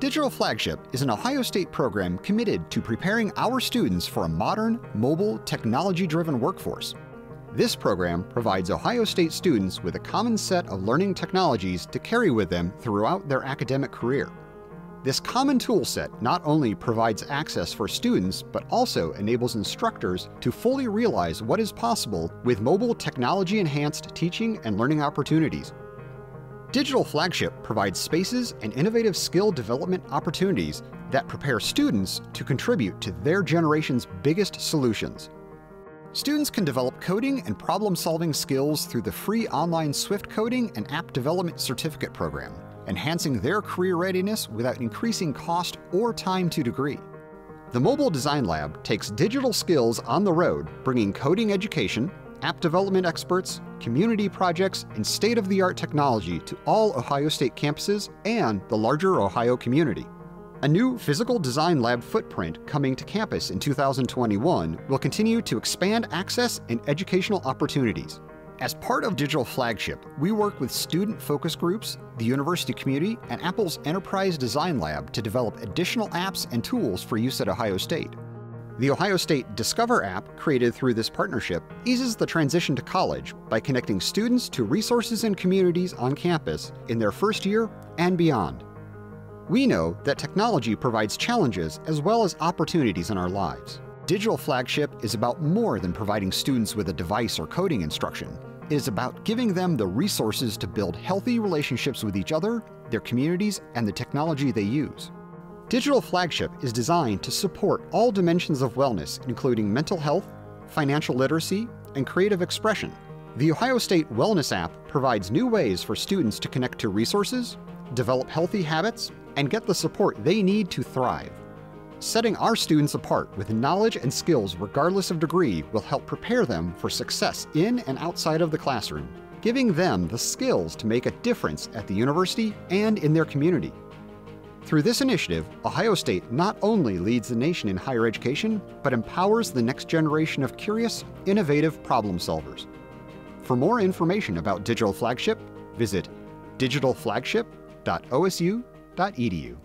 Digital Flagship is an Ohio State program committed to preparing our students for a modern, mobile, technology driven workforce. This program provides Ohio State students with a common set of learning technologies to carry with them throughout their academic career. This common toolset not only provides access for students, but also enables instructors to fully realize what is possible with mobile technology enhanced teaching and learning opportunities. Digital Flagship provides spaces and innovative skill development opportunities that prepare students to contribute to their generation's biggest solutions. Students can develop coding and problem solving skills through the free online Swift Coding and App Development Certificate Program, enhancing their career readiness without increasing cost or time to degree. The Mobile Design Lab takes digital skills on the road, bringing coding education, app development experts, community projects, and state of the art technology to all Ohio State campuses and the larger Ohio community. A new physical design lab footprint coming to campus in 2021 will continue to expand access and educational opportunities. As part of Digital Flagship, we work with student focus groups, the university community, and Apple's Enterprise Design Lab to develop additional apps and tools for use at Ohio State. The Ohio State Discover app, created through this partnership, eases the transition to college by connecting students to resources and communities on campus in their first year and beyond. We know that technology provides challenges as well as opportunities in our lives. Digital Flagship is about more than providing students with a device or coding instruction. It is about giving them the resources to build healthy relationships with each other, their communities, and the technology they use. Digital Flagship is designed to support all dimensions of wellness, including mental health, financial literacy, and creative expression. The Ohio State Wellness app provides new ways for students to connect to resources, develop healthy habits, and get the support they need to thrive. Setting our students apart with knowledge and skills regardless of degree will help prepare them for success in and outside of the classroom, giving them the skills to make a difference at the university and in their community. Through this initiative, Ohio State not only leads the nation in higher education, but empowers the next generation of curious, innovative problem solvers. For more information about Digital Flagship, visit digitalflagship.osu.edu.